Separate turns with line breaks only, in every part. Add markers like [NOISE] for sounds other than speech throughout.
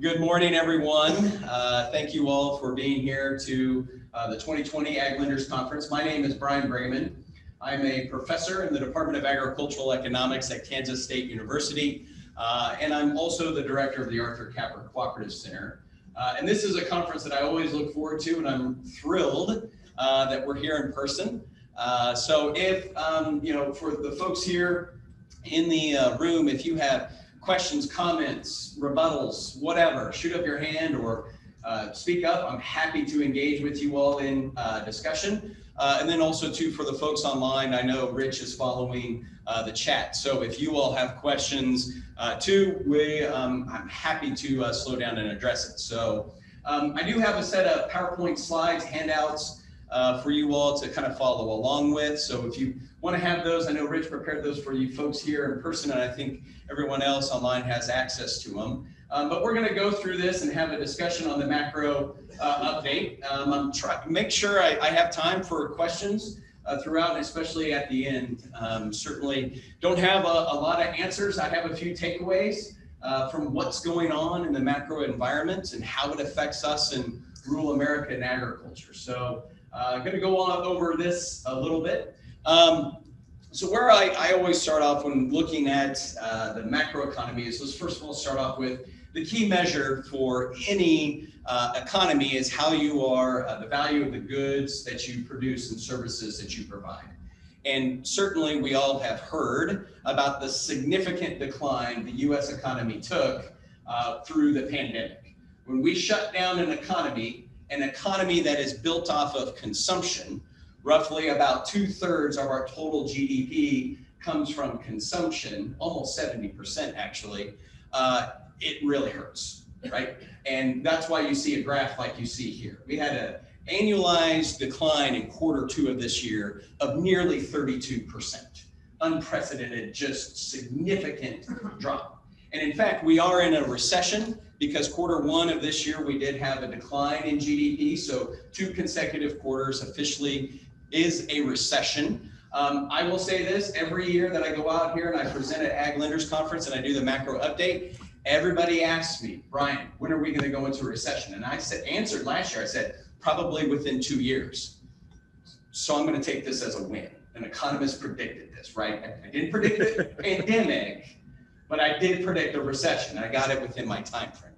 Good morning, everyone. Uh, thank you all for being here to uh, the 2020 Ag Lenders Conference. My name is Brian Briggeman. I'm a professor in the Department of Agricultural Economics at Kansas State University, uh, and I'm also the director of the Arthur Capper Cooperative Center. Uh, and this is a conference that I always look forward to, and I'm thrilled uh, that we're here in person. Uh, so if, um, you know, for the folks here in the room, if you have questions, comments, rebuttals, whatever, shoot up your hand or uh, speak up. I'm happy to engage with you all in uh, discussion. Uh, and then also too, for the folks online, I know Rich is following uh, the chat. So if you all have questions uh, too, we, um, I'm happy to uh, slow down and address it. So um, I do have a set of PowerPoint slides, handouts for you all to kind of follow along with. So if you want to have those, I know Rich prepared those for you folks here in person, and I think everyone else online has access to them. Um, but we're going to go through this and have a discussion on the macro uh, update. Um, I'm trying make sure I, I, have time for questions uh, throughout, especially at the end. Um, certainly don't have a, a, lot of answers. I have a few takeaways uh, from what's going on in the macro environment and how it affects us in rural America and agriculture. So I'm uh, going to go on over this a little bit. Um, so where I, I always start off when looking at uh, the macroeconomy is let's first of all start off with the key measure for any uh, economy is how you are, uh, the value of the goods that you produce and services that you provide. And certainly we all have heard about the significant decline the US economy took uh, through the pandemic. When we shut down an economy, an economy that is built off of consumption, roughly about two thirds of our total GDP comes from consumption, almost 70% actually, uh, it really hurts, right? And that's why you see a graph like you see here. We had an annualized decline in quarter two of this year of nearly 32%. Unprecedented, just significant drop. And in fact, we are in a recession because quarter one of this year we did have a decline in GDP. So two consecutive quarters officially is a recession. Um, I will say this every year that I go out here and I present at Ag Lenders Conference and I do the macro update, everybody asks me, Brian, when are we going to go into a recession? And I said, answered last year, I said, probably within two years. So I'm going to take this as a win. An economist predicted this, right? I, didn't predict the [LAUGHS] pandemic, but I did predict a recession. I got it within my time frame?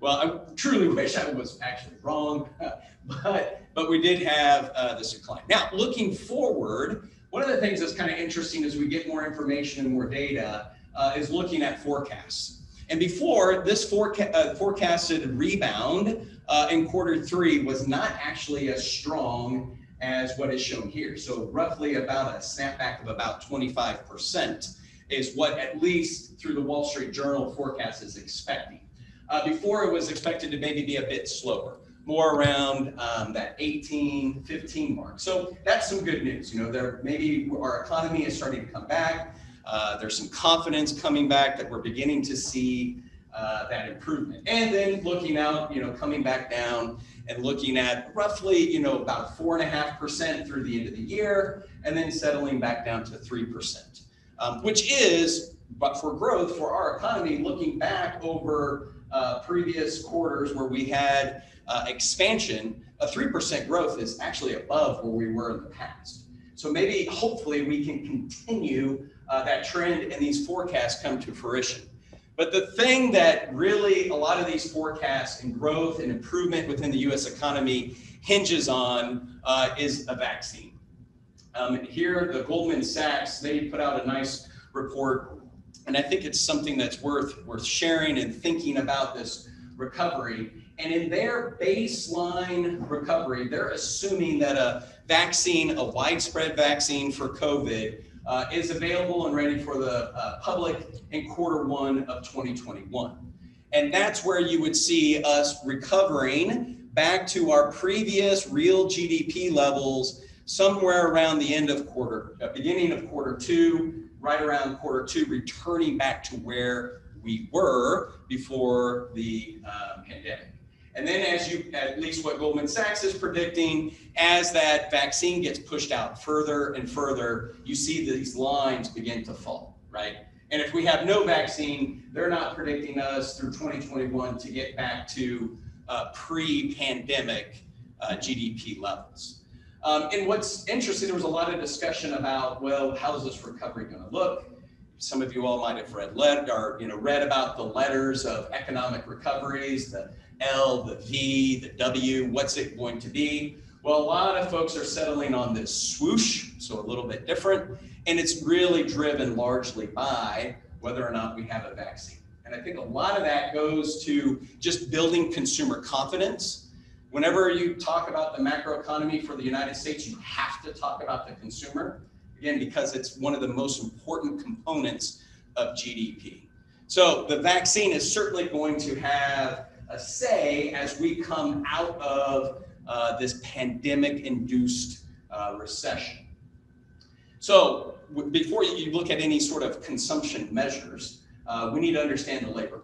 Well, I truly wish I was actually wrong, [LAUGHS] but but we did have uh, this decline. Now, looking forward, one of the things that's kind of interesting as we get more information and more data uh, is looking at forecasts. And before, this uh, forecasted rebound uh, in quarter three was not actually as strong as what is shown here. So, roughly about a snapback of about 25% is what, at least through the Wall Street Journal forecast, is expecting. Uh, before, it was expected to maybe be a bit slower more around um, that 18, 15 mark. So that's some good news. You know, there maybe our economy is starting to come back. Uh, there's some confidence coming back that we're beginning to see uh, that improvement. And then looking out, you know, coming back down and looking at roughly, you know, about four and a half percent through the end of the year, and then settling back down to three percent, um, which is, but for growth for our economy, looking back over uh, previous quarters where we had uh, expansion, a 3% growth is actually above where we were in the past. So maybe, hopefully, we can continue uh, that trend and these forecasts come to fruition. But the thing that really a lot of these forecasts and growth and improvement within the US economy hinges on uh, is a vaccine. Um, here, the Goldman Sachs, they put out a nice report, and I think it's something that's worth, worth sharing and thinking about this recovery. And in their baseline recovery, they're assuming that a vaccine, a widespread vaccine for COVID, uh, is available and ready for the uh, public in quarter one of 2021. And that's where you would see us recovering back to our previous real GDP levels somewhere around the end of quarter, uh, beginning of quarter two, right around quarter two, returning back to where we were before the uh, pandemic. And then, as you, at least what Goldman Sachs is predicting, as that vaccine gets pushed out further and further, you see these lines begin to fall, right? And if we have no vaccine, they're not predicting us through 2021 to get back to uh, pre-pandemic uh, GDP levels. Um, and what's interesting, there was a lot of discussion about, well, how's this recovery going to look? Some of you all might have read or you know read about the letters of economic recoveries, the L, the V, the W. What's it going to be? Well, a lot of folks are settling on this swoosh, so a little bit different, and it's really driven largely by whether or not we have a vaccine. And I think a lot of that goes to just building consumer confidence. Whenever you talk about the macroeconomy for the United States, you have to talk about the consumer, again, because it's one of the most important components of GDP. So the vaccine is certainly going to have a say as we come out of uh, this pandemic induced uh, recession. So before you look at any sort of consumption measures, uh, we need to understand the labor.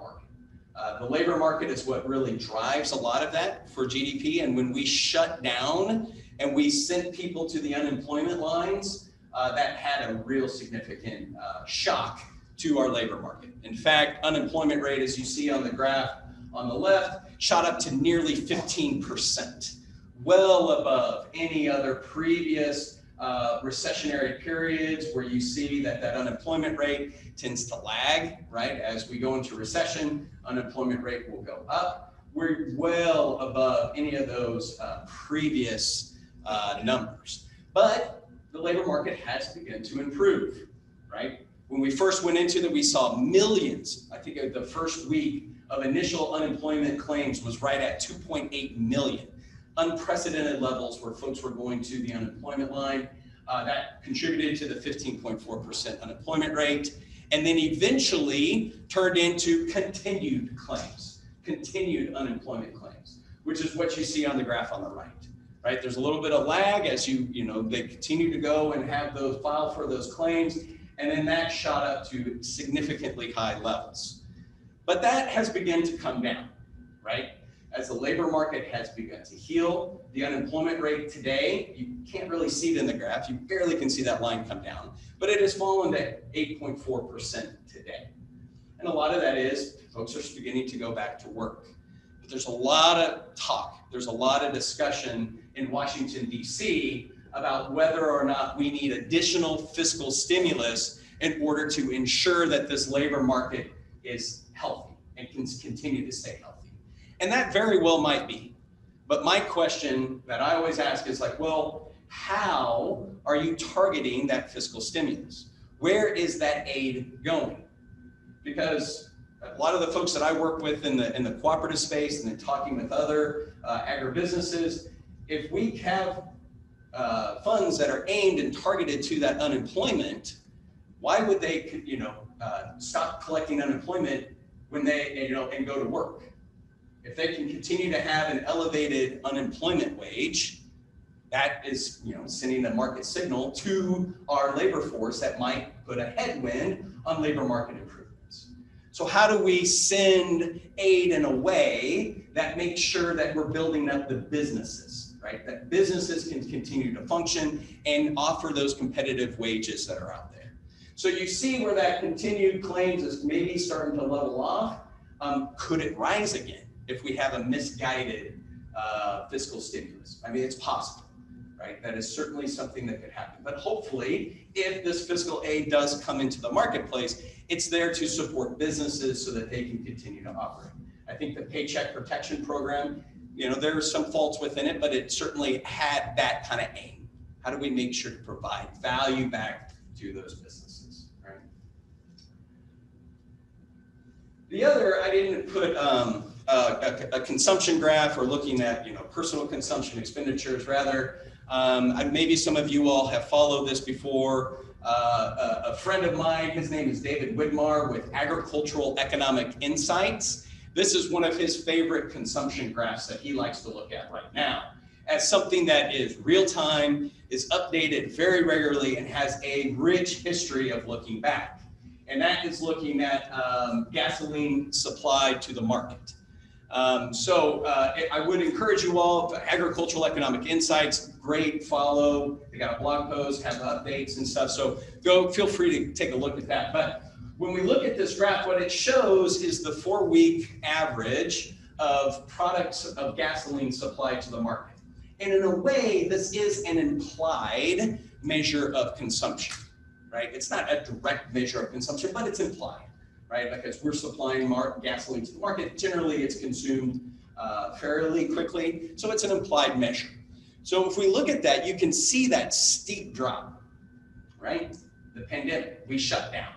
Uh, the labor market is what really drives a lot of that for GDP. And when we shut down and we sent people to the unemployment lines, uh, that had a real significant uh, shock to our labor market. In fact, unemployment rate, as you see on the graph on the left, shot up to nearly 15%, well above any other previous uh, recessionary periods where you see that that unemployment rate tends to lag, right? As we go into recession, unemployment rate will go up. We're well above any of those uh, previous uh, numbers. But the labor market has begun to improve, right? When we first went into that, we saw millions. I think the first week of initial unemployment claims was right at 2.8 million unprecedented levels where folks were going to the unemployment line. Uh, that contributed to the 15.4% unemployment rate, and then eventually turned into continued claims, continued unemployment claims, which is what you see on the graph on the right. Right, there's a little bit of lag as you, you know, they continue to go and have those file for those claims, and then that shot up to significantly high levels. But that has begun to come down, right? As the labor market has begun to heal. The unemployment rate today, you can't really see it in the graph. You barely can see that line come down, but it has fallen to 8.4% today. And a lot of that is folks are beginning to go back to work. But there's a lot of talk, there's a lot of discussion in Washington, D.C. about whether or not we need additional fiscal stimulus in order to ensure that this labor market is healthy and can continue to stay healthy. And that very well might be. But my question that I always ask is like, well, how are you targeting that fiscal stimulus? Where is that aid going? Because a lot of the folks that I work with in the in the cooperative space and then talking with other uh, agribusinesses, if we have uh, funds that are aimed and targeted to that unemployment, why would they, you know, uh, stop collecting unemployment when they, you know, and go to work? If they can continue to have an elevated unemployment wage, that is, you know, sending a market signal to our labor force that might put a headwind on labor market improvements. So how do we send aid in a way that makes sure that we're building up the businesses, right? That businesses can continue to function and offer those competitive wages that are out there. So you see where that continued claims is maybe starting to level off. Um, could it rise again? If we have a misguided uh, fiscal stimulus. I mean, it's possible, right? That is certainly something that could happen. But hopefully, if this fiscal aid does come into the marketplace, it's there to support businesses so that they can continue to operate. I think the Paycheck Protection Program, you know, there are some faults within it, but it certainly had that kind of aim. How do we make sure to provide value back to those businesses, right? The other, I didn't put um, a, a, consumption graph or looking at you know personal consumption expenditures rather. Um, maybe some of you all have followed this before. Uh, a, a, friend of mine, his name is David Widmar with Agricultural Economic Insights. This is one of his favorite consumption graphs that he likes to look at right now as something that is real time, is updated very regularly, and has a rich history of looking back. And that is looking at um, gasoline supply to the market. Um, so uh, I would encourage you all, Agricultural Economic Insights, great follow. They got a blog post, have updates and stuff. So go, feel free to take a look at that. But when we look at this graph, what it shows is the four week average of products of gasoline supply to the market. And in a way, this is an implied measure of consumption, right? It's not a direct measure of consumption, but it's implied, right? Because we're supplying gasoline to the market. Generally, it's consumed uh, fairly quickly. So it's an implied measure. So if we look at that, you can see that steep drop, right? The pandemic, we shut down.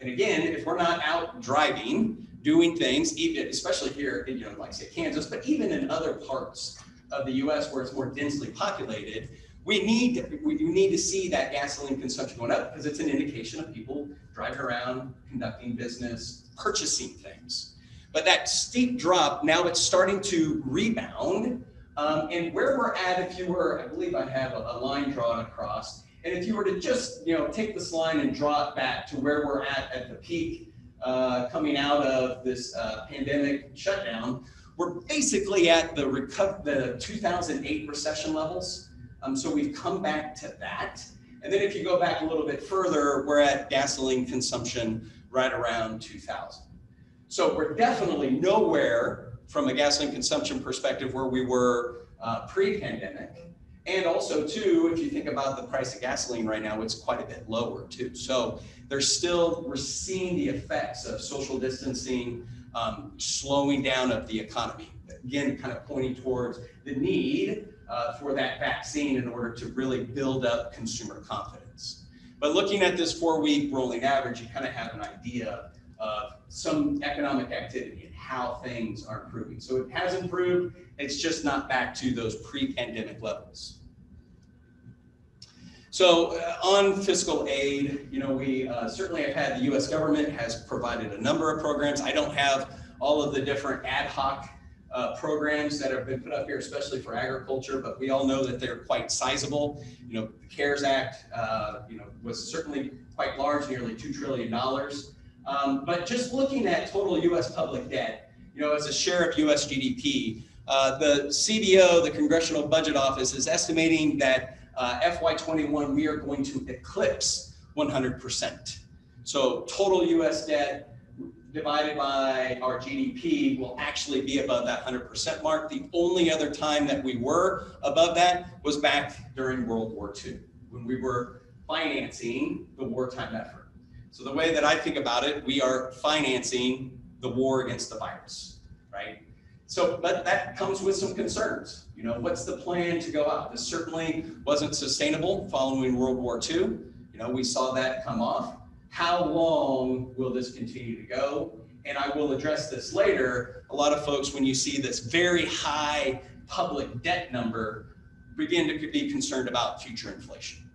And again, if we're not out driving, doing things, even especially here, you know, like say Kansas, but even in other parts of the U.S. where it's more densely populated, we need we need to see that gasoline consumption going up because it's an indication of people driving around, conducting business, purchasing things. But that steep drop now it's starting to rebound. Um, and where we're at, if you were, I believe I have a, a line drawn across, and if you were to just, you know, take this line and draw it back to where we're at at the peak uh, coming out of this uh, pandemic shutdown, we're basically at the the 2008 recession levels. Um, so we've come back to that. And then if you go back a little bit further, we're at gasoline consumption right around 2000. So we're definitely nowhere from a gasoline consumption perspective where we were uh, pre-pandemic. And also, too, if you think about the price of gasoline right now, it's quite a bit lower, too. So there's still, we're seeing the effects of social distancing, um, slowing down of the economy. Again, kind of pointing towards the need uh, for that vaccine in order to really build up consumer confidence. But looking at this four week rolling average, you kind of have an idea of some economic activity and how things are improving. So it has improved, it's just not back to those pre pandemic levels. So uh, on fiscal aid, you know, we uh, certainly have had the U.S. government has provided a number of programs. I don't have all of the different ad hoc uh, programs that have been put up here, especially for agriculture, but we all know that they're quite sizable. You know, the CARES Act, uh, you know, was certainly quite large, nearly two trillion dollars. Um, but just looking at total U.S. public debt, you know, as a share of U.S. GDP, uh, the CBO, the Congressional Budget Office, is estimating that uh, FY21 we are going to eclipse 100%. So total U.S. debt divided by our GDP will actually be above that 100% mark. The only other time that we were above that was back during World War II when we were financing the wartime effort. So the way that I think about it, we are financing the war against the virus, right? So, but that comes with some concerns. You know, what's the plan to go out? This certainly wasn't sustainable following World War II. You know, we saw that come off. How long will this continue to go? And I will address this later. A lot of folks, when you see this very high public debt number, begin to be concerned about future inflation.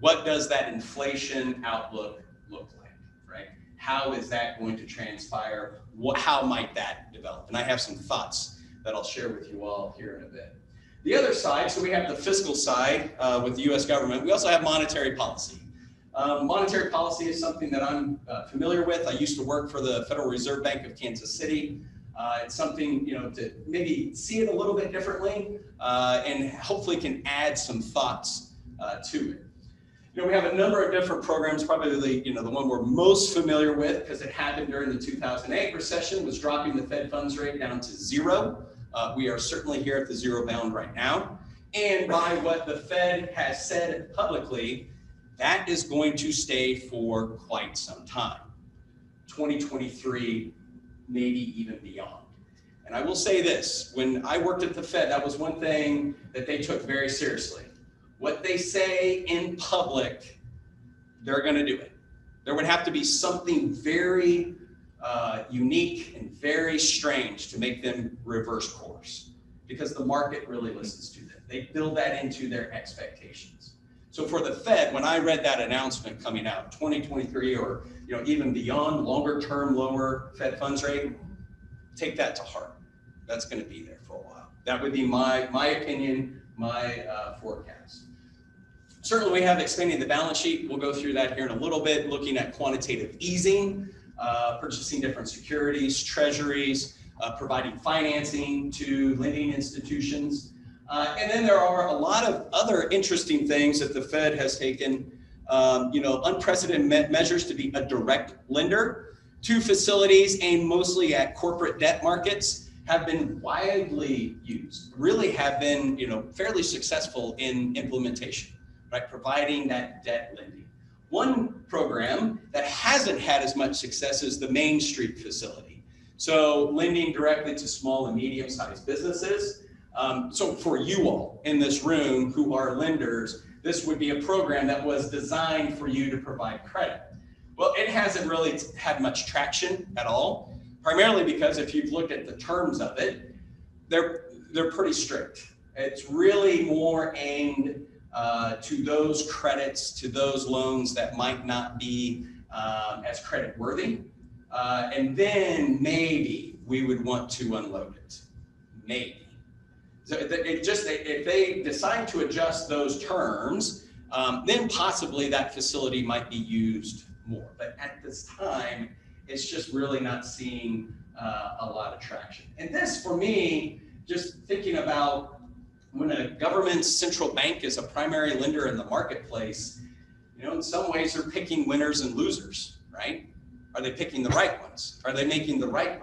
What does that inflation outlook look like, right? How is that going to transpire? What, how might that develop? And I have some thoughts that I'll share with you all here in a bit. The other side, so we have the fiscal side uh, with the US government. We also have monetary policy. Um, monetary policy is something that I'm uh, familiar with. I used to work for the Federal Reserve Bank of Kansas City. Uh, it's something, you know, to maybe see it a little bit differently uh, and hopefully can add some thoughts uh, to it. You know, we have a number of different programs. Probably, the, you know, the one we're most familiar with because it happened during the 2008 recession was dropping the Fed funds rate down to zero. Uh, we are certainly here at the zero bound right now. And by what the Fed has said publicly, that is going to stay for quite some time 2023, maybe even beyond. And I will say this when I worked at the Fed, that was one thing that they took very seriously. What they say in public, they're going to do it. There would have to be something very uh, unique and very strange to make them reverse course because the market really listens to them. They build that into their expectations. So for the Fed, when I read that announcement coming out, 2023 or you know even beyond, longer term lower Fed funds rate, take that to heart. That's going to be there for a while. That would be my my opinion, my uh, forecast. Certainly, we have expanding the balance sheet. We'll go through that here in a little bit, looking at quantitative easing, uh, purchasing different securities, treasuries, uh, providing financing to lending institutions. Uh, and then there are a lot of other interesting things that the Fed has taken um, you know, unprecedented me- measures to be a direct lender. Two facilities aimed mostly at corporate debt markets have been widely used, really have been, you know, fairly successful in implementation, right? Providing that debt lending. One program that hasn't had as much success is the Main Street facility. So lending directly to small and medium-sized businesses. Um, so for you all in this room who are lenders, this would be a program that was designed for you to provide credit. Well, it hasn't really had much traction at all primarily because if you've looked at the terms of it, they're they're pretty strict. It's really more aimed uh, to those credits, to those loans that might not be um, as credit worthy, uh, and then maybe we would want to unload it, maybe. So it just if they decide to adjust those terms, um, then possibly that facility might be used more. But at this time, it's just really not seeing uh, a lot of traction. And this, for me, just thinking about when a government central bank is a primary lender in the marketplace, you know, in some ways they're picking winners and losers, right? Are they picking the right ones? Are they making the right?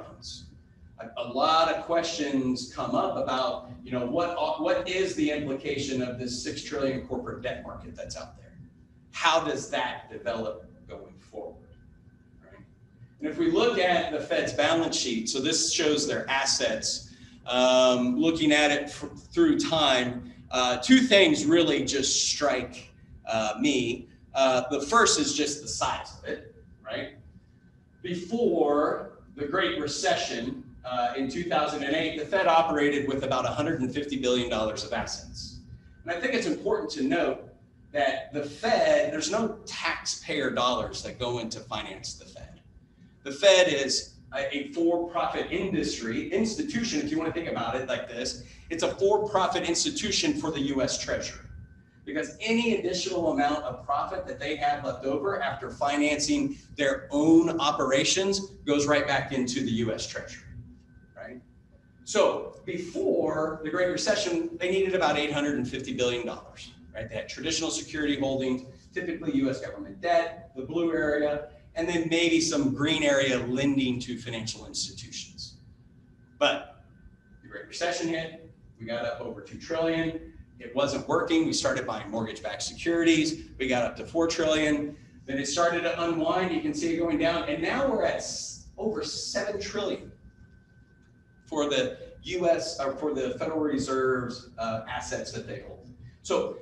A, a lot of questions come up about, you know, what what is the implication of this six trillion corporate debt market that's out there? How does that develop going forward? And if we look at the Fed's balance sheet, so this shows their assets, um, looking at it through time, uh, two things really just strike uh, me. Uh, the first is just the size of it, right? Before the Great Recession uh, in 2008, the Fed operated with about $150 billion of assets. And I think it's important to note that the Fed, there's no taxpayer dollars that go into finance the Fed. The Fed is a, for-profit industry institution, if you want to think about it like this. It's a for-profit institution for the U.S. Treasury because any additional amount of profit that they have left over after financing their own operations goes right back into the US Treasury? So before the Great Recession, they needed about $850 billion, right? They had traditional security holdings, typically US government debt, the blue area, and then maybe some green area lending to financial institutions. But the Great Recession hit, we got up over 2 trillion. It wasn't working. We started buying mortgage-backed securities. We got up to 4 trillion. Then it started to unwind. You can see it going down. And now we're at over 7 trillion for the US or for the Federal Reserve's uh, assets that they hold. So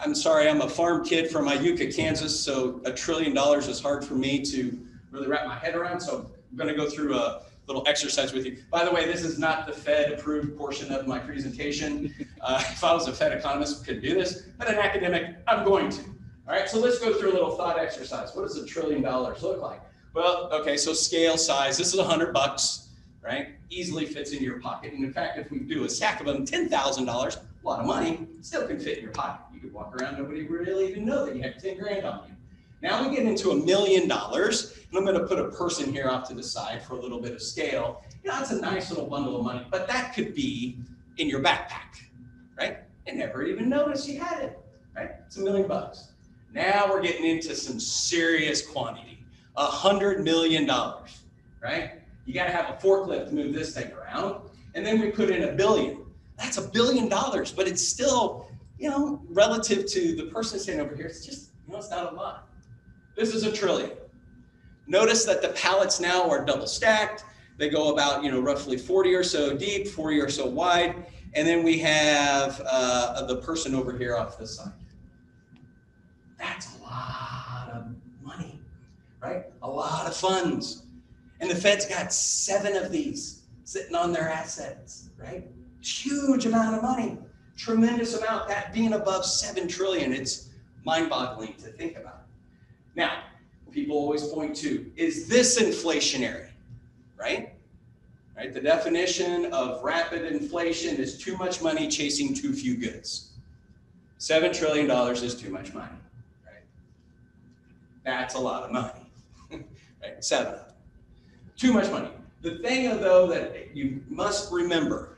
I'm sorry, I'm a farm kid from Iuka, Kansas, so a trillion dollars is hard for me to really wrap my head around. So I'm going to go through a little exercise with you. By the way, this is not the Fed approved portion of my presentation. Uh, if I was a Fed economist, I could do this, but an academic, I'm going to. All right, so let's go through a little thought exercise. What does a trillion dollars look like? Well, okay, so scale size, this is a hundred bucks, right? Easily fits into your pocket. And in fact, if we do a stack of them, $10,000, a lot of money, still can fit in your pocket. You could walk around, nobody really even know that you have 10 grand on you. Now we get into a million dollars, and I'm going to put a person here off to the side for a little bit of scale. You know, that's a nice little bundle of money, but that could be in your backpack, right? And never even notice you had it, right? It's a million bucks. Now we're getting into some serious quantity, a hundred million dollars, right? You got to have a forklift to move this thing around. And then we put in a billion. That's a billion dollars, but it's still, you know, relative to the person standing over here, it's just, you know, it's not a lot. This is a trillion. Notice that the pallets now are double stacked. They go about, you know, roughly 40 or so deep, 40 or so wide. And then we have uh, the person over here off this side. That's a lot of money, right? A lot of funds. And the Fed's got seven of these sitting on their assets, right? huge amount of money, tremendous amount. That being above seven trillion, it's mind-boggling to think about. Now, people always point to is this inflationary, right? Right. The definition of rapid inflation is too much money chasing too few goods. Seven trillion dollars is too much money, right? That's a lot of money, [LAUGHS] right? Seven. Too much money. The thing, though, that you must remember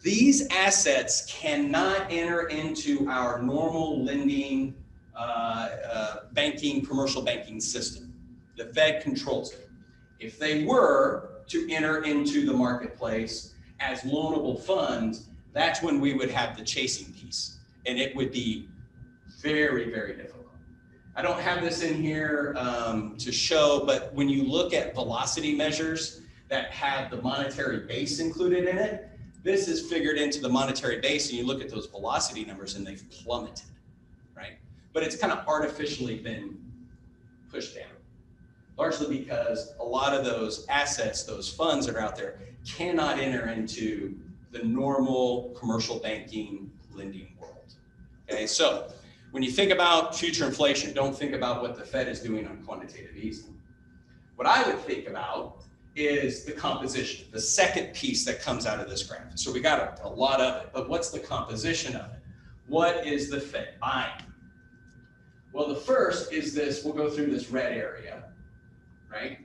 these assets cannot enter into our normal lending uh, uh, banking, commercial banking system. The Fed controls it. If they were to enter into the marketplace as loanable funds, that's when we would have the chasing piece. And it would be very, very difficult. I don't have this in here um, to show, but when you look at velocity measures that have the monetary base included in it, this is figured into the monetary base, and you look at those velocity numbers and they've plummeted, right? But it's kind of artificially been pushed down, largely because a lot of those assets, those funds that are out there, cannot enter into the normal commercial banking lending world. Okay, so when you think about future inflation, don't think about what the Fed is doing on quantitative easing. What I would think about is the composition, the second piece that comes out of this graph. So we got a, a lot of it, but what's the composition of it? What is the Fed buying? Well, the first is this, we'll go through this red area, right?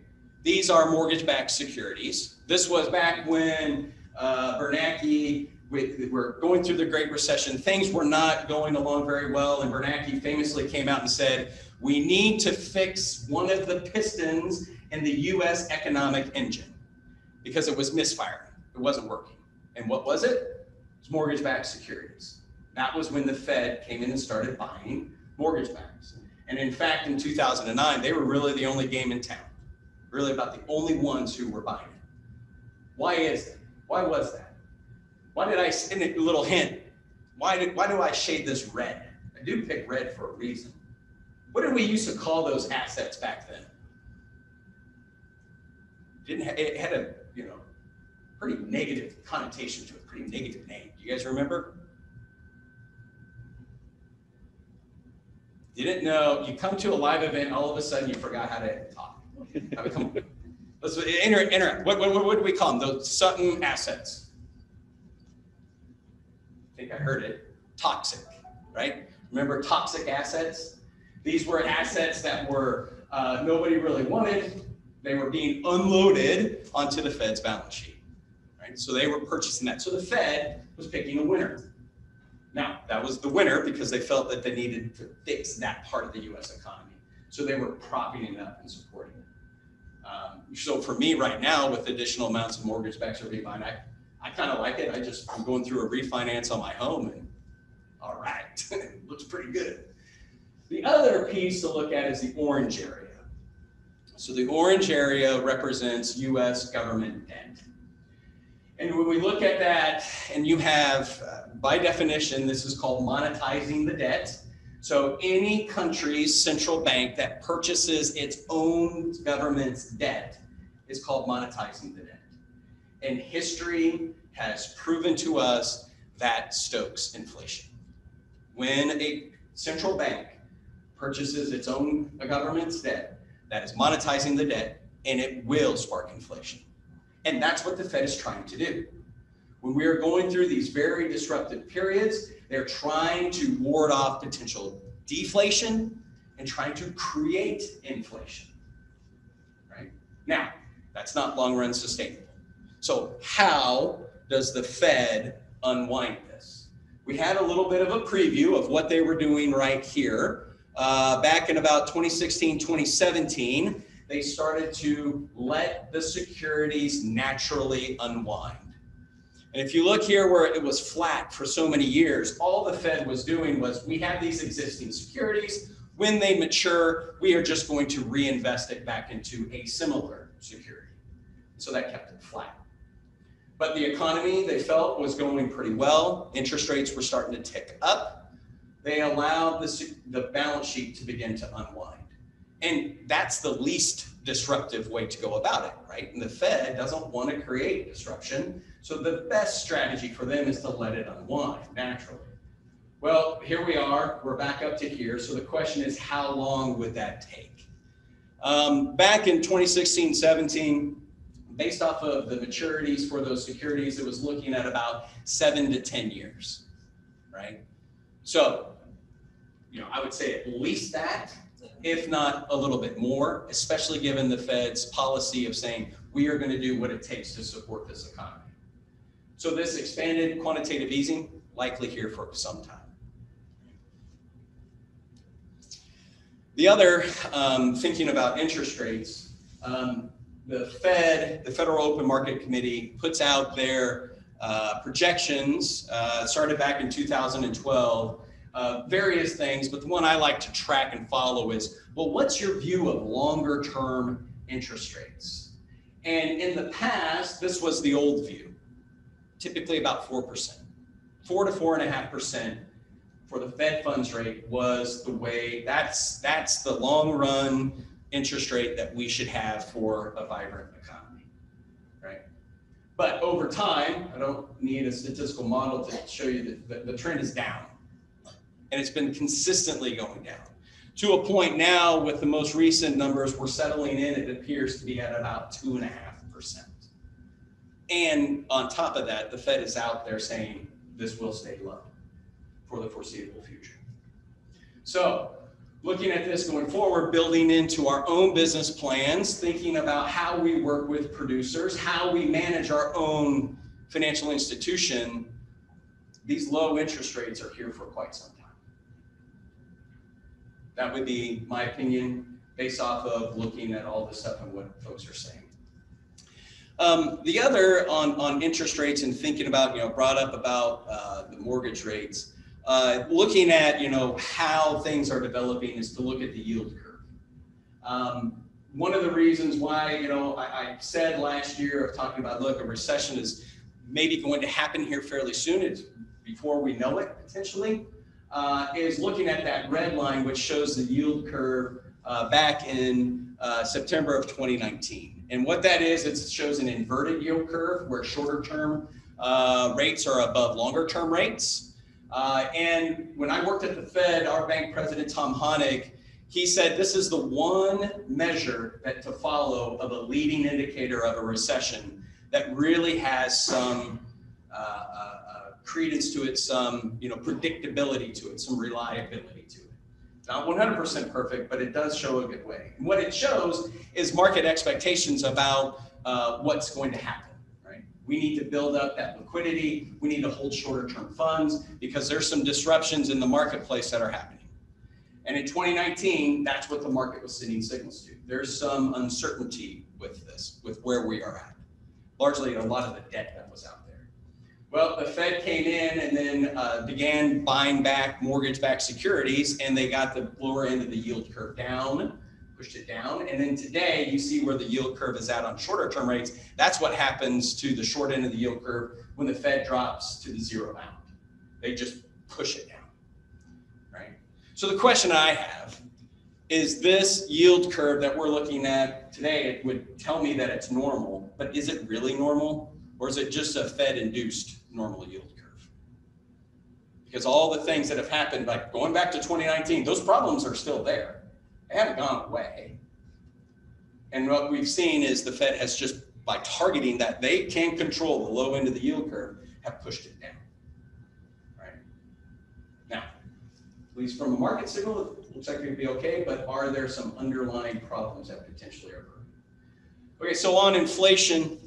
These are mortgage-backed securities. This was back when uh, Bernanke we were going through the Great Recession. Things were not going along very well. And Bernanke famously came out and said, we need to fix one of the pistons in the US economic engine because it was misfiring. It wasn't working. And what was it? It was mortgage backed securities. That was when the Fed came in and started buying mortgage backs. And in fact, in 2009, they were really the only game in town, really about the only ones who were buying it. Why is that? Why was that? Why did I, send a little hint, why, did, why do I shade this red? I do pick red for a reason. What did we used to call those assets back then? Didn't ha- it had a you know pretty negative connotation to it, pretty negative name. Do you guys remember? Didn't know. You come to a live event, all of a sudden you forgot how to talk. Come on. Let's enter, enter. What, what, what do we call them? Those Sutton assets I heard it, toxic, right? Remember toxic assets? These were assets that were uh, nobody really wanted. They were being unloaded onto the Fed's balance sheet, right? So they were purchasing that. So the Fed was picking a winner. Now, that was the winner because they felt that they needed to fix that part of the US economy. So they were propping it up and supporting it. Um, so for me right now, with additional amounts of mortgage backs are being buying, I, I kind of like it. I just, I'm going through a refinance on my home and all right, [LAUGHS] looks pretty good. The other piece to look at is the orange area. So the orange area represents US government debt. And when we look at that, and you have, uh, by definition, this is called monetizing the debt. So any country's central bank that purchases its own government's debt is called monetizing the debt. And history has proven to us that stokes inflation. When a central bank purchases its own government's debt, that is monetizing the debt, and it will spark inflation. And that's what the Fed is trying to do. When we are going through these very disruptive periods, they're trying to ward off potential deflation and trying to create inflation. Right? Now, that's not long run sustainable. So, how does the Fed unwind this? We had a little bit of a preview of what they were doing right here. Uh, back in about 2016, 2017, they started to let the securities naturally unwind. And if you look here where it was flat for so many years, all the Fed was doing was we have these existing securities. When they mature, we are just going to reinvest it back into a similar security. So that kept it flat. But the economy, they felt, was going pretty well. Interest rates were starting to tick up. They allowed the, the balance sheet to begin to unwind. And that's the least disruptive way to go about it, right? And the Fed doesn't want to create disruption. So the best strategy for them is to let it unwind naturally. Well, here we are. We're back up to here. So the question is, how long would that take? Um, back in 2016 17, based off of the maturities for those securities, it was looking at about seven to 10 years, right? So, you know, I would say at least that, if not a little bit more, especially given the Fed's policy of saying we are going to do what it takes to support this economy. So this expanded quantitative easing likely here for some time. The other, um, thinking about interest rates, um, the Fed, the Federal Open Market Committee, puts out their uh, projections, uh, started back in 2012, uh, various things, but the one I like to track and follow is well, what's your view of longer term interest rates? And in the past, this was the old view, typically about 4%. 4 to 4.5% for the Fed funds rate was the way, that's, that's the long run interest rate that we should have for a vibrant economy, right? But over time, I don't need a statistical model to show you that the, the trend is down. And it's been consistently going down to a point now with the most recent numbers we're settling in, it appears to be at about two and a half percent. And on top of that, the Fed is out there saying this will stay low for the foreseeable future. So looking at this going forward, building into our own business plans, thinking about how we work with producers, how we manage our own financial institution, these low interest rates are here for quite some time. That would be my opinion based off of looking at all the stuff and what folks are saying. Um, the other on, on interest rates and thinking about, you know, brought up about uh, the mortgage rates, uh, looking at, you know, how things are developing is to look at the yield curve. Um, one of the reasons why, you know, I, I, said last year of talking about, look, a recession is maybe going to happen here fairly soon. It's before we know it, potentially uh, is looking at that red line, which shows the yield curve uh, back in uh, September of 2019. And what that is, it shows an inverted yield curve where shorter term uh, rates are above longer term rates. Uh, and when I worked at the Fed, our bank president, Tom Hoenig, he said this is the one measure that to follow of a leading indicator of a recession that really has some uh, credence to it, some you know predictability to it, some reliability to it. Not 100% perfect, but it does show a good way. And what it shows is market expectations about uh, what's going to happen. We need to build up that liquidity. We need to hold shorter term funds because there's some disruptions in the marketplace that are happening. And in 2019, that's what the market was sending signals to. There's some uncertainty with this, with where we are at. Largely, a lot of the debt that was out there. well, the Fed came in and then uh, began buying back mortgage-backed securities, and they got the lower end of the yield curve down, pushed it down. And then today, you see where the yield curve is at on shorter-term rates. That's what happens to the short end of the yield curve when the Fed drops to the zero bound. They just push it down, right? So the question I have is this yield curve that we're looking at today, it would tell me that it's normal, but is it really normal? Or is it just a Fed induced normal yield curve? Because all the things that have happened, like going back to 2019, those problems are still there. Haven't gone away. And what we've seen is the Fed has just, by targeting that they can control the low end of the yield curve, have pushed it down. Right? Now, at least from a market signal, it looks like it would be okay, but are there some underlying problems that potentially are Okay, so on inflation,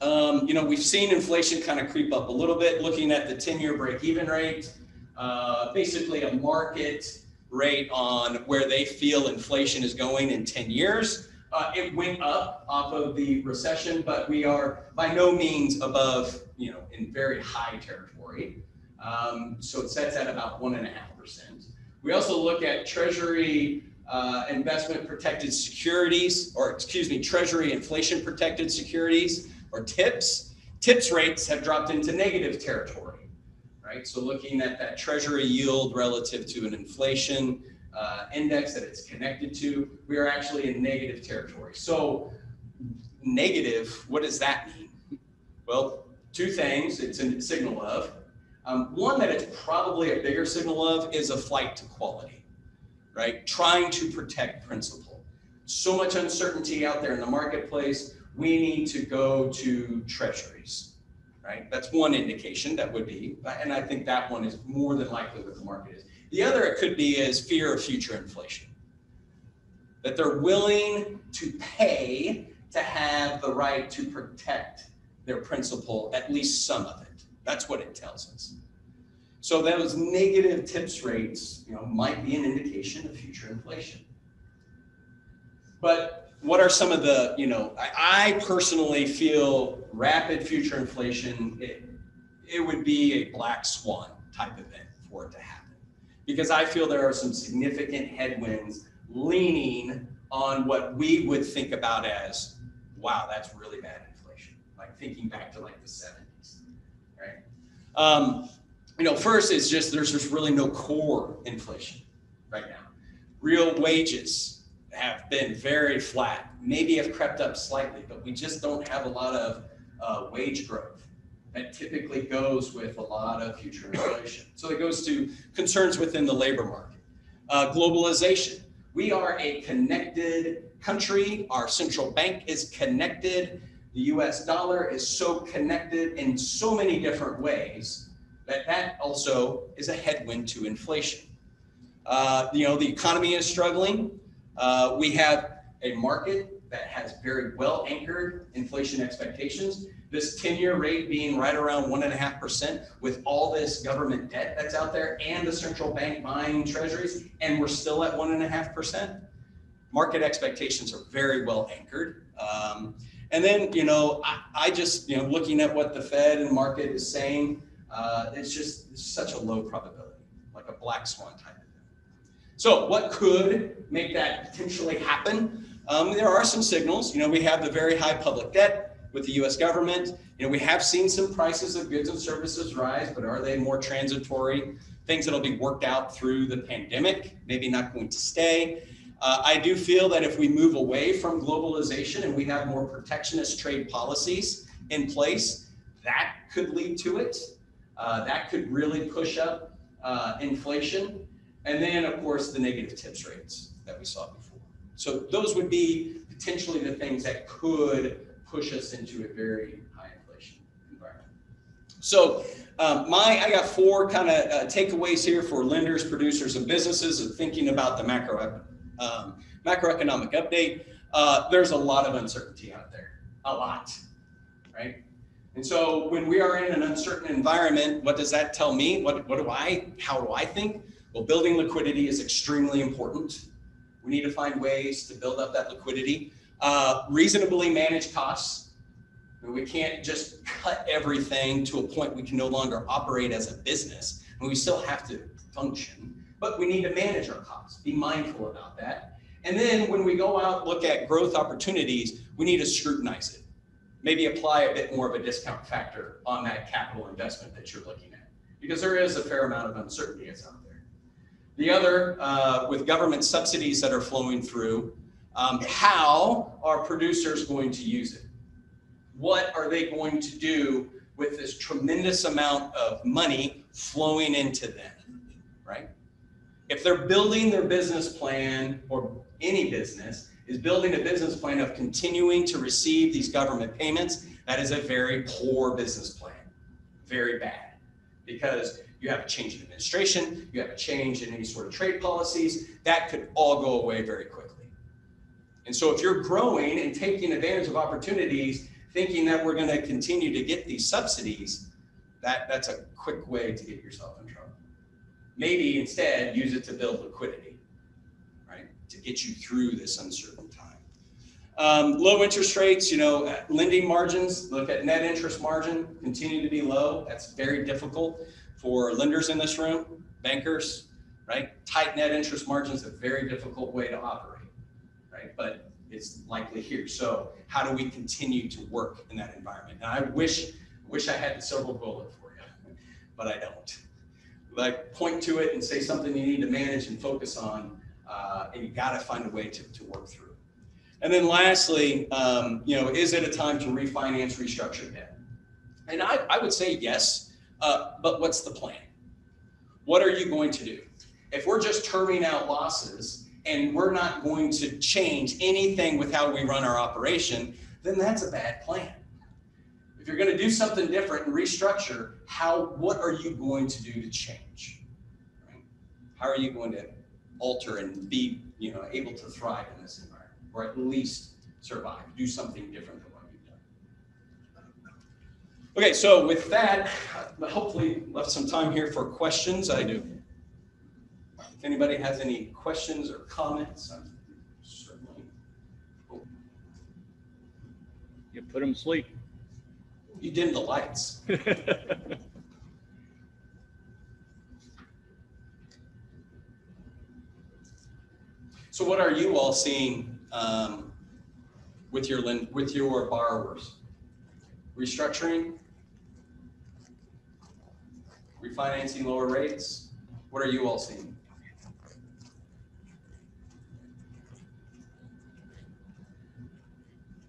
um, you know, we've seen inflation kind of creep up a little bit, looking at the 10-year break-even rate, uh, basically a market rate on where they feel inflation is going in 10 years. Uh, it went up off of the recession, but we are by no means above, you know, in very high territory. Um, so it sets at about one and a half percent. We also look at Treasury uh, investment protected securities, or excuse me, Treasury inflation protected securities or TIPS, TIPS rates have dropped into negative territory, right? So looking at that treasury yield relative to an inflation uh, index that it's connected to, we are actually in negative territory. So negative, what does that mean? Well, two things it's a signal of. Um, one that it's probably a bigger signal of is a flight to quality, right? Trying to protect principal. So much uncertainty out there in the marketplace we need to go to treasuries, right? That's one indication that would be, and I think that one is more than likely what the market is. The other it could be is fear of future inflation. That they're willing to pay to have the right to protect their principal, at least some of it. That's what it tells us. So those negative tips rates, you know, might be an indication of future inflation. But what are some of the, you know, I, I personally feel rapid future inflation, it, it would be a black swan type event for it to happen. Because I feel there are some significant headwinds leaning on what we would think about as, wow, that's really bad inflation. Like thinking back to like the 70s, right? Um, you know, first is just there's just really no core inflation right now. Real wages have been very flat, maybe have crept up slightly, but we just don't have a lot of uh, wage growth that typically goes with a lot of future inflation. So it goes to concerns within the labor market. Uh, globalization. We are a connected country. Our central bank is connected. The US dollar is so connected in so many different ways that that also is a headwind to inflation. Uh, you know, the economy is struggling. Uh, we have a market that has very well anchored inflation expectations. This 10 year rate being right around 1.5% with all this government debt that's out there and the central bank buying treasuries, and we're still at 1.5%. Market expectations are very well anchored. Um, and then, you know, I, I, just, you know, looking at what the Fed and market is saying, uh, it's just it's such a low probability, like a black swan type. So, what could make that potentially happen? Um, there are some signals. You know, we have the very high public debt with the U.S. government. You know, we have seen some prices of goods and services rise, but are they more transitory? Things that'll be worked out through the pandemic, maybe not going to stay. Uh, I do feel that if we move away from globalization and we have more protectionist trade policies in place, that could lead to it. Uh, that could really push up uh, inflation. And then, of course, the negative TIPS rates that we saw before. So those would be potentially the things that could push us into a very high inflation environment. So um, my, I got four kind of uh, takeaways here for lenders, producers, and businesses of thinking about the macro um, macroeconomic update. Uh, there's a lot of uncertainty out there, a lot, right? And so when we are in an uncertain environment, what does that tell me? What, what do I, how do I think? Well, building liquidity is extremely important. We need to find ways to build up that liquidity. Uh, reasonably manage costs. We can't just cut everything to a point we can no longer operate as a business. We still have to function, but we need to manage our costs, be mindful about that. And then when we go out, look at growth opportunities, we need to scrutinize it. Maybe apply a bit more of a discount factor on that capital investment that you're looking at, because there is a fair amount of uncertainty that's out. The other, uh, with government subsidies that are flowing through, um, how are producers going to use it? What are they going to do with this tremendous amount of money flowing into them, right? If they're building their business plan, or any business is building a business plan of continuing to receive these government payments, that is a very poor business plan, very bad, because you have a change in administration, you have a change in any sort of trade policies, that could all go away very quickly. And so if you're growing and taking advantage of opportunities, thinking that we're going to continue to get these subsidies, that, that's a quick way to get yourself in trouble. Maybe instead use it to build liquidity, right? To get you through this uncertain time. Um, low interest rates, you know, lending margins, look at net interest margin, continue to be low. That's very difficult for lenders in this room, bankers, right? Tight net interest margins, a very difficult way to operate, right? But it's likely here. So how do we continue to work in that environment? And I wish, wish I had the silver bullet for you, but I don't. Like point to it and say something you need to manage and focus on, uh, and you got to find a way to, to work through. And then lastly, um, you know, is it a time to refinance, restructure debt? And I, I would say yes. Uh, but what's the plan? What are you going to do? If we're just turning out losses and we're not going to change anything with how we run our operation, then that's a bad plan. If you're going to do something different and restructure, how what are you going to do to change? Right? How are you going to alter and be, you know, able to thrive in this environment or at least survive, do something different Okay, so with that, hopefully left some time here for questions. I do. If anybody has any questions or comments, I'm certainly
You put them to sleep.
You dim the lights. [LAUGHS] So what are you all seeing um, with your with your borrowers? Restructuring? Refinancing lower rates? What are you all seeing?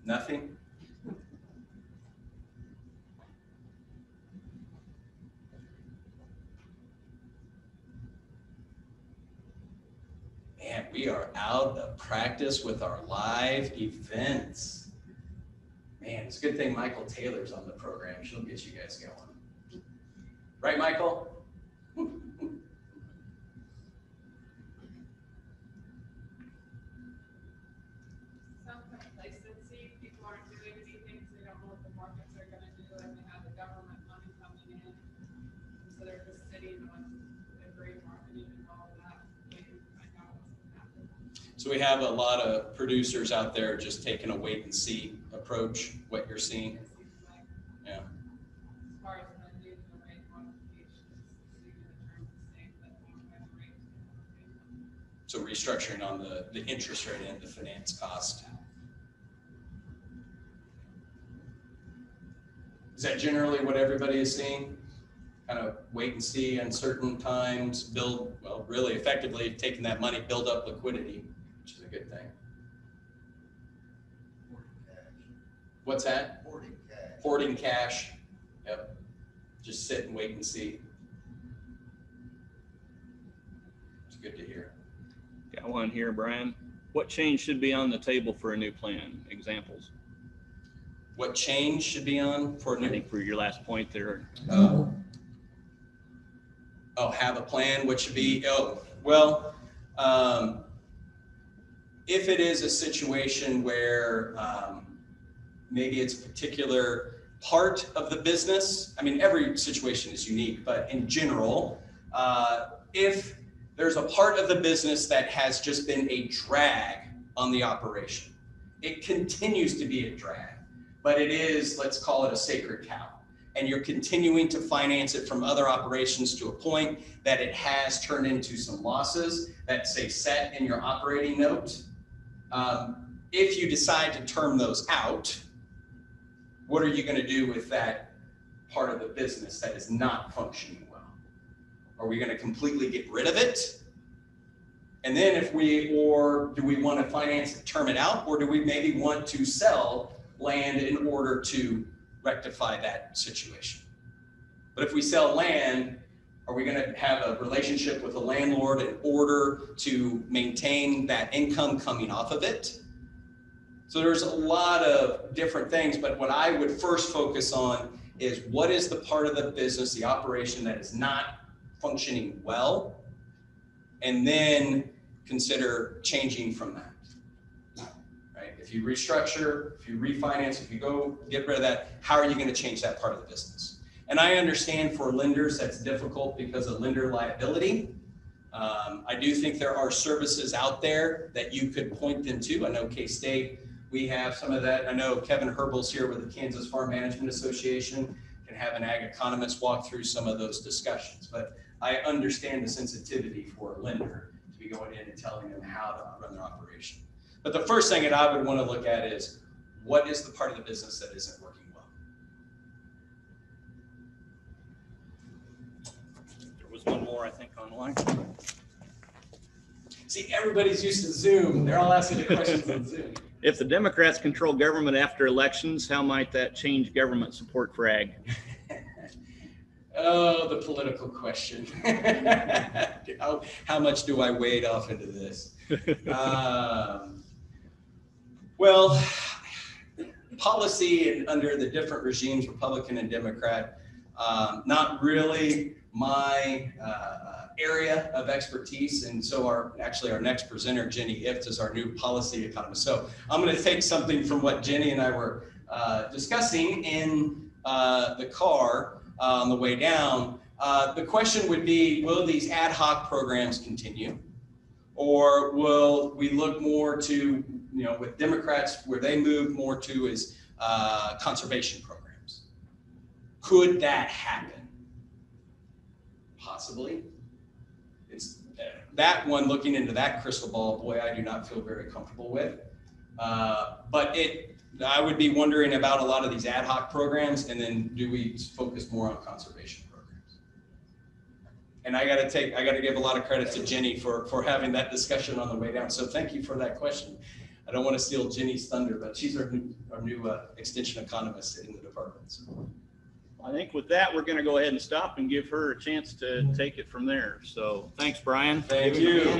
Nothing? Man, we are out of practice with our live events. Man, it's a good thing Mykel Taylor's on the program. She'll get you guys going. Right, Mykel?
Some complacency, people aren't doing anything, so they don't know what the markets are gonna do, and they have the government money coming in. So they're just sitting on the great marketing and all of that, waiting to find out what's gonna happen.
So we have a lot of producers out there just taking a wait and see approach, what you're seeing. So restructuring on the, the interest rate and the finance cost. Is that generally what everybody is seeing? Kind of wait and see uncertain times, build, well, really effectively taking that money, build up liquidity, which is a good thing. What's that?
Hoarding cash.
Hoarding cash. Yep. Just sit and wait and see. It's good to hear.
Got one here, Brian. What change should be on the table for a new plan? Examples.
What change should be on for
I
new?
think for your last point there,
Oh, Oh, have a plan, what should be, oh, well, um, if it is a situation where, um, maybe it's a particular part of the business, I mean, every situation is unique, but in general, uh, if there's a part of the business that has just been a drag on the operation, it continues to be a drag, but it is, let's call it a sacred cow and you're continuing to finance it from other operations to a point that it has turned into some losses that say set in your operating note. Um, if you decide to term those out, what are you going to do with that part of the business that is not functioning? Are we going to completely get rid of it? And then if we, or do we want to finance it, term it out, or do we maybe want to sell land in order to rectify that situation. But if we sell land, are we going to have a relationship with the landlord in order to maintain that income coming off of it? So there's a lot of different things, but what I would first focus on is what is the part of the business, the operation that is not functioning well? And then consider changing from that right? If you restructure, if you refinance, if you go get rid of that, how are you going to change that part of the business? And I understand for lenders that's difficult because of lender liability. Um, I do think there are services out there that you could point them to. I know K State, we have some of that. I know Kevin Herbel's here with the Kansas Farm Management Association, can have an ag economist walk through some of those discussions. But I understand the sensitivity for a lender to be going in and telling them how to run their operation. But the first thing that I would want to look at is what is the part of the business that isn't working well?
there was one more, I think, online.
See, everybody's used to Zoom. They're all asking the questions on Zoom.
If the Democrats control government after elections, how might that change government support for ag? [LAUGHS]
Oh, the political question. [LAUGHS] how, how much do I wade off into this? [LAUGHS] Um, well, policy and under the different regimes, Republican and Democrat, um, not really my uh, area of expertise. And so our actually our next presenter, Jenny Ifft, is our new policy economist. So I'm going to take something from what Jenny and I were uh, discussing in uh, the car uh, on the way down. Uh, the question would be, will these ad hoc programs continue? Or will we look more to, you know, with Democrats, where they move more to is uh, conservation programs. Could that happen? Possibly. It's that one, looking into that crystal ball, boy, I do not feel very comfortable with. Uh, But it, I would be wondering about a lot of these ad hoc programs, and then do we focus more on conservation programs? And I gotta take, I gotta give a lot of credit to Jenny for, for having that discussion on the way down. So thank you for that question. I don't want to steal Jenny's thunder, but she's our new, our new uh, extension economist in the department. So,
I think with that, we're going to go ahead and stop and give her a chance to take it from there. So thanks, Brian.
Thank you.